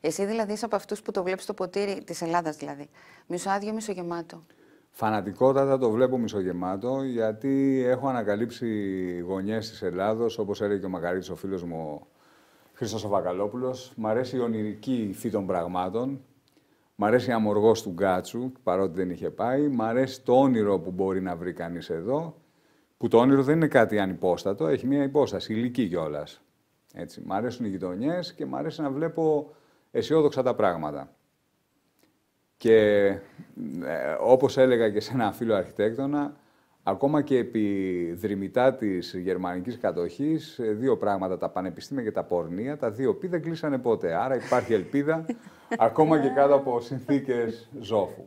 Εσύ δηλαδή είσαι από αυτούς που το βλέπεις το ποτήρι της Ελλάδας δηλαδή. Μισοάδιο, μισογεμάτο. Φανατικότατα το βλέπω μισογεμάτο, γιατί έχω ανακαλύψει γωνιές της Ελλάδος, όπως έλεγε και ο Μακαρίτης, ο φίλος μου Χρήστος Αβακαλόπουλος. Μ' αρέσει η ονειρική υφή των πραγμάτων. Μ' αρέσει η αμοργός του Γκάτσου, παρότι δεν είχε πάει. Μ' αρέσει το όνειρο που μπορεί να βρει κανείς εδώ. Που το όνειρο δεν είναι κάτι ανυπόστατο, έχει μια υπόσταση, ηλική κιόλας. Έτσι. Μ' αρέσουν οι γειτονιές και μ' αρέσει να βλέπω αισιόδοξα τα πράγματα. Και ε, όπως έλεγα και σε ένα φίλο αρχιτέκτονα, ακόμα και επί δρυμητά της γερμανικής κατοχής, ε, δύο πράγματα, τα πανεπιστήμια και τα πορνεία, τα δύο πι δεν κλείσανε ποτέ. Άρα υπάρχει ελπίδα, ακόμα και κάτω από συνθήκες ζώφου.